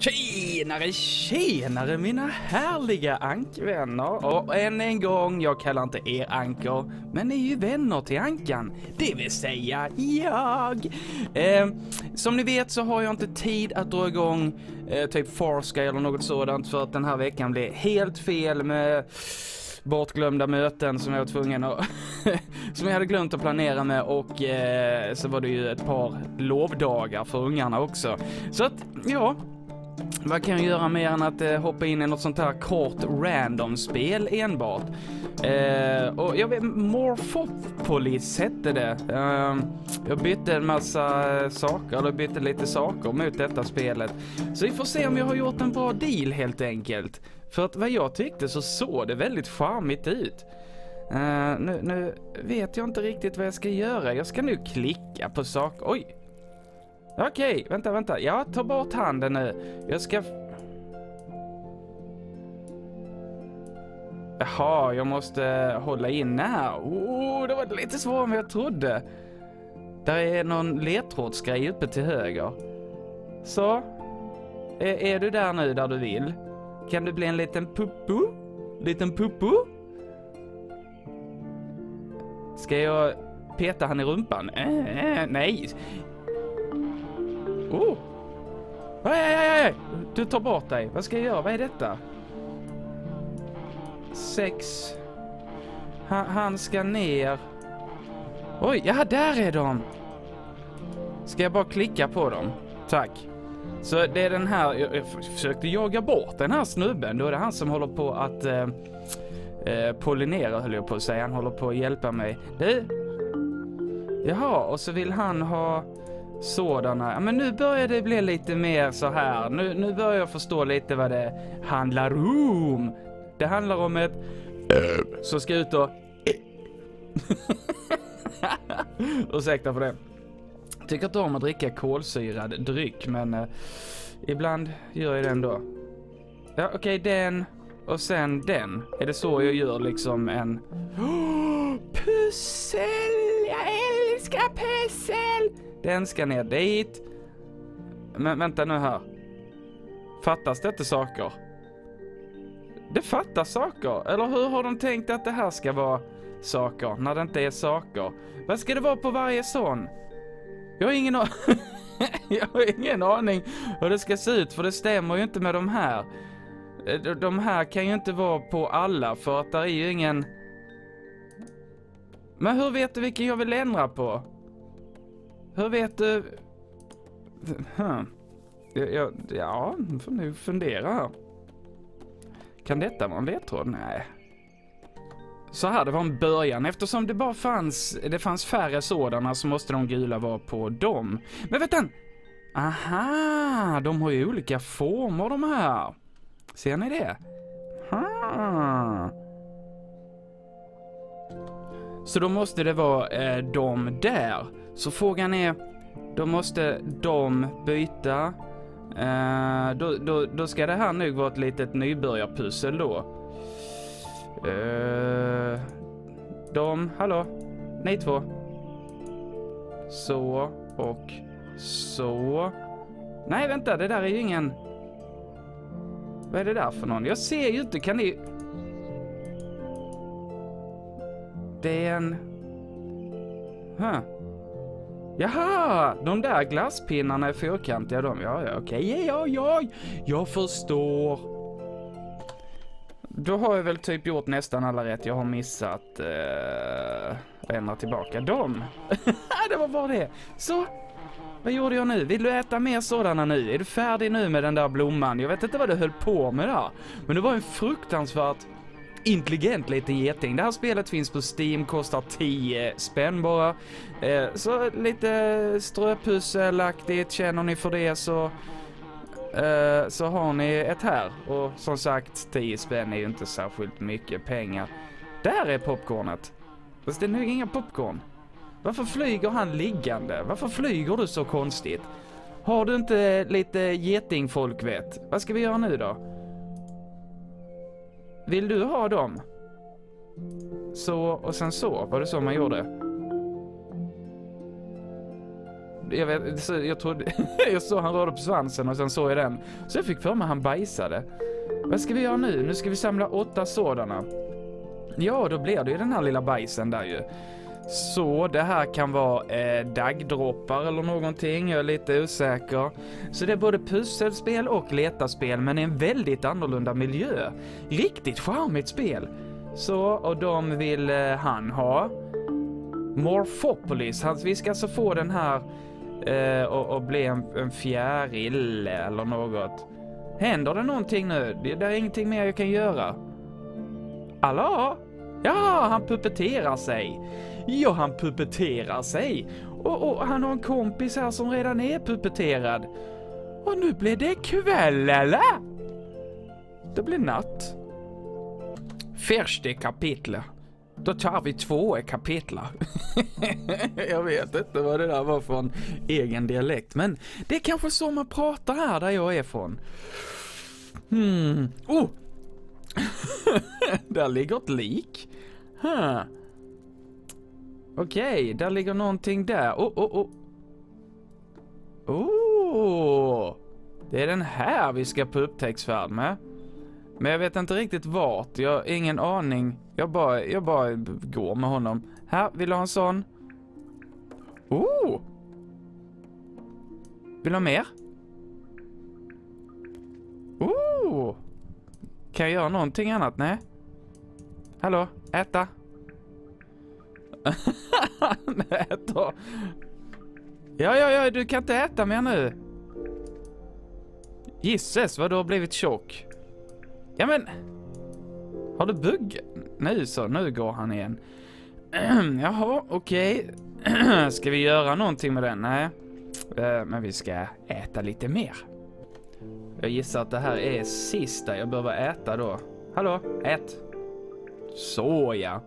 Tjenare, tjenare mina härliga ankvänner. Och än en gång, jag kallar inte er ankor, men ni är ju vänner till ankan. Det vill säga jag. Eh, som ni vet så har jag inte tid att dra igång eh, typ Farska eller något sådant för att den här veckan blev helt fel med bortglömda möten som jag var tvungen att som jag hade glömt att planera med och eh, så var det ju ett par lovdagar för ungarna också. Så att, ja, vad kan jag göra mer än att eh, hoppa in i något sånt här kort random-spel enbart? Eh, och jag vet, Morphopolis hette det. Eh, jag bytte en massa eh, saker, eller bytte lite saker mot detta spelet. Så vi får se om jag har gjort en bra deal helt enkelt. För att vad jag tyckte så såg det väldigt charmigt ut. Eh, nu, nu vet jag inte riktigt vad jag ska göra. Jag ska nu klicka på saker. Oj, Okej, okay, vänta, vänta. Jag tar bort handen nu. Jag ska... Jaha, jag måste hålla inne här. Oh, det var lite svårare än vad jag trodde. Där är någon ledtrådsgrej uppe till höger. Så. Är, är, du där nu där du vill? Kan du bli en liten puppu? Liten puppu? Ska jag peta han i rumpan? Äh, nej, Oh! Nej, nej, nej! Du tar bort dig. Vad ska jag göra? Vad är detta? Sex. Han, han ska ner. Oj, ja där är de! Ska jag bara klicka på dem? Tack. Så det är den här, jag, jag försökte jaga bort den här snubben. Då är det han som håller på att eh, eh, pollinera höll jag på att säga. Han håller på att hjälpa mig. Du! Jaha, och så vill han ha sådana. Ja, men nu börjar det bli lite mer så här. Nu, nu börjar jag förstå lite vad det handlar om. Det handlar om ett som ska ut och... Ursäkta för det. Tycker inte om att dricka kolsyrad dryck, men eh, ibland gör jag det ändå. Ja, okej, okay, den och sen den. Är det så jag gör liksom en... Oh, pussel! Jag älskar pussel! Den ska ner dit. Men vänta nu här. Fattas det inte saker? Det fattas saker. Eller hur har de tänkt att det här ska vara saker när det inte är saker? Vad ska det vara på varje sån? Jag har ingen, jag har ingen aning hur det ska se ut för det stämmer ju inte med de här. Eh, de här kan ju inte vara på alla för att där är ju ingen... Men hur vet du vilken jag vill ändra på? Hur vet du... Huh. Jag, jag, ja, får nu fundera här. Kan detta vara en ledtråd? Nej. Så här, det var en början. Eftersom det bara fanns, det fanns färre sådana så måste de gula vara på dem. Men vänta! Aha, de har ju olika former de här. Ser ni det? Ha. Så då måste det vara eh, de där. Så frågan är, då måste de byta. Uh, då, då, då, ska det här nog vara ett litet nybörjarpussel då. Uh, de, hallå, ni två. Så och så. Nej, vänta, det där är ju ingen... Vad är det där för någon? Jag ser ju inte, kan ni... Det är en... Huh. Jaha, de där glasspinnarna är fyrkantiga de. Ja, ja, okej, ja, ja, jag förstår. Då har jag väl typ gjort nästan alla rätt. Jag har missat eh, ändra tillbaka dem. det var bara det. Så, vad gjorde jag nu? Vill du äta mer sådana nu? Är du färdig nu med den där blomman? Jag vet inte vad du höll på med där. Men det var en fruktansvärt intelligent liten geting. Det här spelet finns på Steam, kostar 10 spänn bara. Eh, så lite ströpusselaktigt, känner ni för det så eh, så har ni ett här. Och som sagt, 10 spänn är ju inte särskilt mycket pengar. Där är popcornet. Fast det är nog inga popcorn. Varför flyger han liggande? Varför flyger du så konstigt? Har du inte lite getingfolkvett? Vad ska vi göra nu då? Vill du ha dem? Så och sen så, var det så man gjorde? jag vet, så jag trodde, jag såg han rörde på svansen och sen såg jag den. Så jag fick för mig han bajsade. Vad ska vi göra nu? Nu ska vi samla åtta sådana. Ja, då blir det ju den här lilla bajsen där ju. Så det här kan vara eh, daggdroppar eller någonting, jag är lite osäker. Så det är både pusselspel och letarspel men i en väldigt annorlunda miljö. Riktigt charmigt spel. Så, och de vill eh, han ha. Morphopolis, han, vi ska alltså få den här eh, och, och bli en, en fjäril eller något. Händer det någonting nu? Det, det är ingenting mer jag kan göra. Hallå? Ja, han puppeterar sig. Ja, han puppeterar sig. Och, och han har en kompis här som redan är puppeterad. Och nu blir det kväll, eller? Det blir natt. Första kapitlet. Då tar vi två kapitlar. jag vet inte vad det där var för egen dialekt, men det är kanske så man pratar här där jag är från. Hmm. Oh! där ligger ett lik. Huh. Okej, okay, där ligger någonting där. Oh, oh, oh. Oh! Det är den här vi ska på upptäcktsfärd med. Men jag vet inte riktigt vart. Jag har ingen aning. Jag bara, jag bara går med honom. Här, vill du ha en sån? Oh! Vill du ha mer? Oh! Kan jag göra någonting annat? Nej? Hallå? Äta? äta? Ja, ja, ja, du kan inte äta mer nu. Gisses vad du har blivit tjock. Ja men... Har du bugg? Nu så, nu går han igen. Jaha, okej. Okay. ska vi göra någonting med den? Nej. Eh, men vi ska äta lite mer. Jag gissar att det här är sista jag behöver äta då. Hallå, ät. Så ja.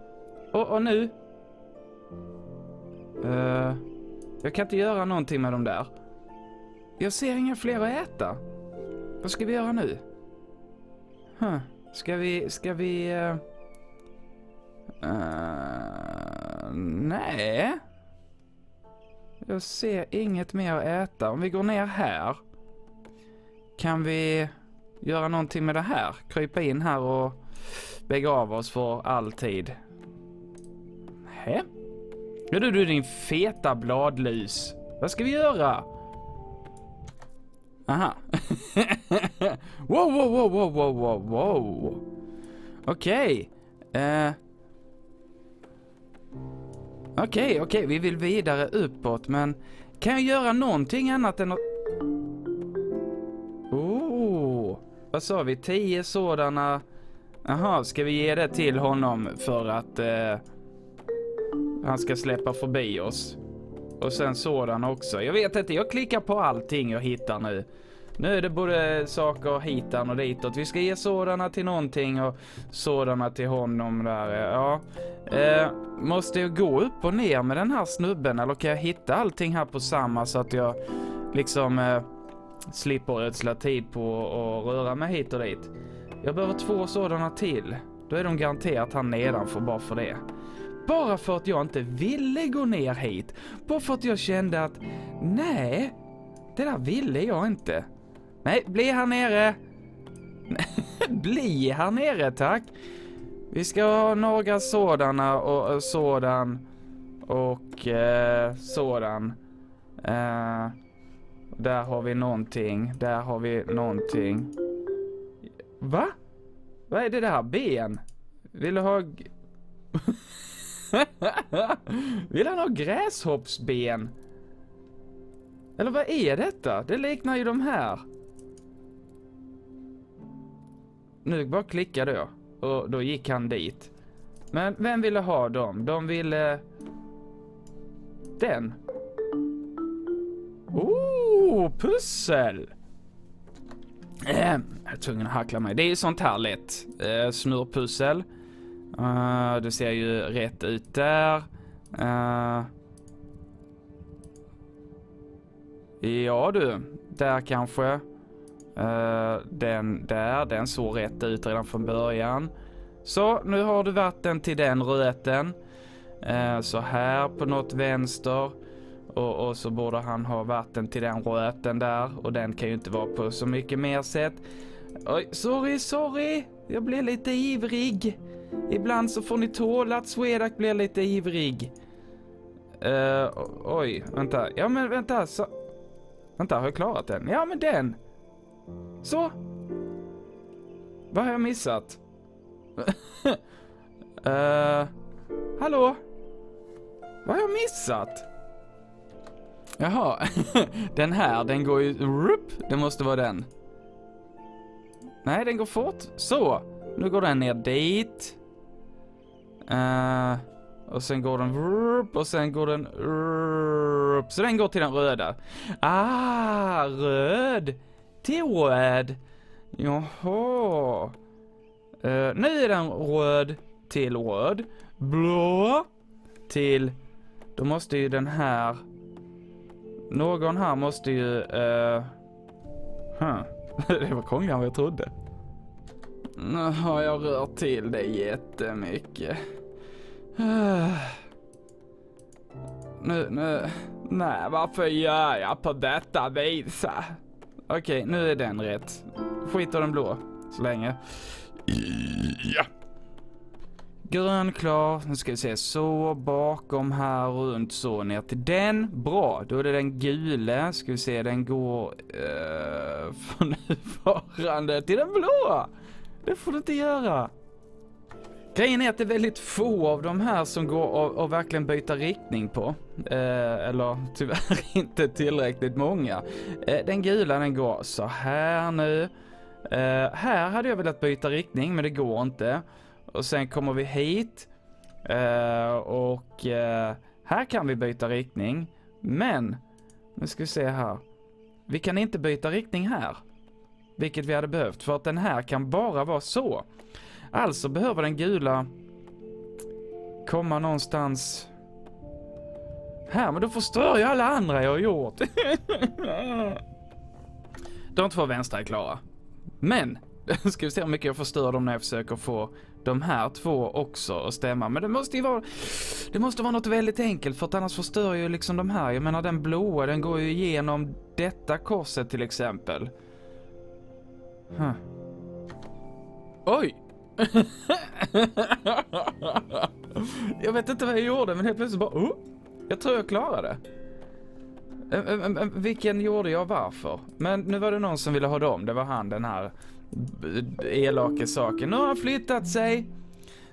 Och, och nu? Uh, jag kan inte göra någonting med dem där. Jag ser inga fler att äta. Vad ska vi göra nu? Huh. Ska vi, ska vi... Uh, uh, nej. Jag ser inget mer att äta. Om vi går ner här. Kan vi göra någonting med det här? Krypa in här och begrava oss för alltid. Hä? Ja du, du din feta bladlus. Vad ska vi göra? Aha. wow, wow, wow, wow, wow, wow, wow. Okej. Okay. Uh. Eh. Okej, okay, okej, okay. vi vill vidare uppåt, men kan jag göra någonting annat än att... Oh, vad sa vi? Tio sådana... Jaha, ska vi ge det till honom för att eh, han ska släppa förbi oss? Och sen sådan också. Jag vet inte, jag klickar på allting jag hittar nu. Nu är det både saker hitan och ditåt. Vi ska ge sådana till någonting och sådana till honom där. Ja. Eh, måste jag gå upp och ner med den här snubben eller kan jag hitta allting här på samma så att jag liksom eh, slipper ödsla tid på att röra mig hit och dit? Jag behöver två sådana till. Då är de garanterat här nedanför bara för det. Bara för att jag inte ville gå ner hit. Bara för att jag kände att nej, det där ville jag inte. Nej, bli här nere. bli här nere, tack. Vi ska ha några sådana och, och sådan och eh, sådan. Eh, där har vi någonting. Där har vi någonting. Va? Vad är det där? Ben? Vill du ha... Vill han ha gräshoppsben? Eller vad är detta? Det liknar ju de här. Nu bara klicka då. Och då gick han dit. Men vem ville ha dem? De ville... Den. Oh, pussel! Ähm jag tvungen att hackla mig. Det är ju sånt här lätt. Uh, snurrpussel. Uh, det ser ju rätt ut där. Uh, ja du, där kanske. Uh, den där, den såg rätt ut redan från början. Så, nu har du vatten till den röten. Uh, så här på något vänster. Och, och så borde han ha vatten till den röten där och den kan ju inte vara på så mycket mer sätt. Oj, sorry, sorry. Jag blir lite ivrig. Ibland så får ni tåla att Swedak blir lite ivrig. Uh, oj, vänta. Ja men vänta, så... Vänta, har jag klarat den? Ja men den! Så! Vad har jag missat? uh, hallå? Vad har jag missat? Jaha, den här, den går ju... Rup, det måste vara den. Nej, den går fort. Så, nu går den ner dit. Uh, och sen går den... Rup, och sen går den... Rup, så den går till den röda. Ah, röd. Till röd. Jaha. Uh, nu är den röd till röd. Blå till... Då måste ju den här någon här måste ju... Uh, huh. det var krångligare än vad jag trodde. Nu har jag rört till det jättemycket. Nu, nu... Nej, varför gör jag på detta visa? Okej, nu är den rätt. Skit av den blå, så länge. Ja. Grön klar. Nu ska vi se. Så bakom här runt så ner till den. Bra, då är det den gula. Ska vi se, den går uh, från nuvarande till den blå. Det får du inte göra. Grejen är att det är väldigt få av de här som går att verkligen byta riktning på. Eh, eller tyvärr inte tillräckligt många. Eh, den gula den går så här nu. Eh, här hade jag velat byta riktning men det går inte. Och sen kommer vi hit. Uh, och uh, här kan vi byta riktning. Men, nu ska vi se här. Vi kan inte byta riktning här. Vilket vi hade behövt, för att den här kan bara vara så. Alltså behöver den gula komma någonstans här, men då förstör jag alla andra jag har gjort. De två vänstra är klara. Men, nu ska vi se hur mycket jag förstör dem när jag försöker få de här två också att stämma. Men det måste ju vara, det måste vara något väldigt enkelt för att annars förstör ju liksom de här. Jag menar den blåa den går ju igenom detta korset till exempel. Huh. Oj! jag vet inte vad jag gjorde men helt plötsligt bara, oh, jag tror jag klarade det. Vilken gjorde jag varför? Men nu var det någon som ville ha dem, det var han den här elaka saker. Nu har han flyttat sig.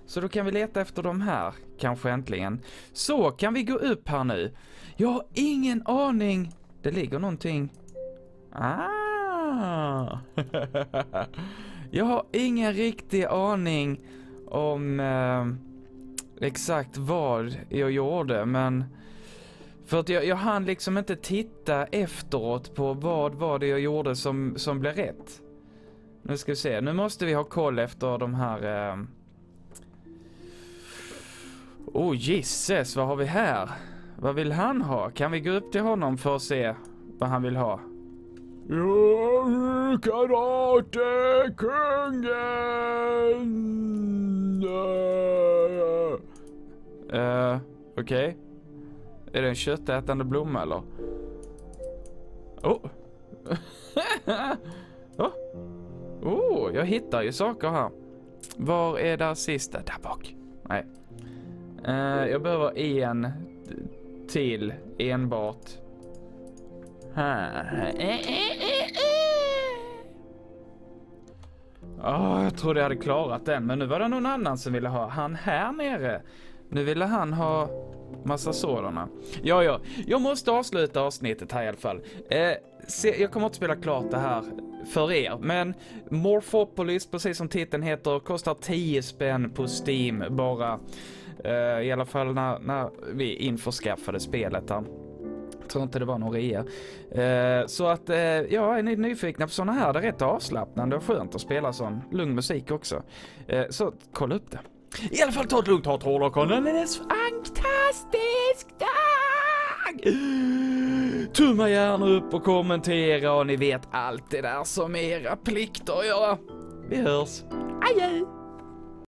Så då kan vi leta efter de här, kanske äntligen. Så, kan vi gå upp här nu? Jag har ingen aning. Det ligger någonting. Ah! jag har ingen riktig aning om eh, exakt vad jag gjorde, men för att jag, jag hann liksom inte titta efteråt på vad var det jag gjorde som, som blev rätt. Nu ska vi se, nu måste vi ha koll efter de här... Eh... Oh gisses, vad har vi här? Vad vill han ha? Kan vi gå upp till honom för att se vad han vill ha? Ja, karatekungen! Uh, Okej. Okay. Är det en köttätande blomma eller? Oh! oh. Oh, jag hittar ju saker här. Var är där sista? Där bak. Nej. Uh, jag behöver en till enbart. Här. Oh, jag trodde jag hade klarat den, men nu var det någon annan som ville ha han här nere. Nu ville han ha massa sådana. Ja, ja, jag måste avsluta avsnittet här i alla fall. Eh, se, jag kommer inte spela klart det här för er, men Morphopolis, precis som titeln heter, kostar 10 spänn på Steam bara. Uh, I alla fall när, när vi införskaffade spelet där. Jag tror inte det var någon rea. Uh, så att, uh, ja, är ni nyfikna på sådana här, det är rätt avslappnande och skönt att spela sån lugn musik också. Så kolla upp det. I alla fall ta det lugnt, ha trollorkonen. Det är så fantastisk dag! Tumma gärna upp och kommentera och ni vet allt det där som era plikter gör. Vi hörs. Adjö!